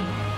Bye.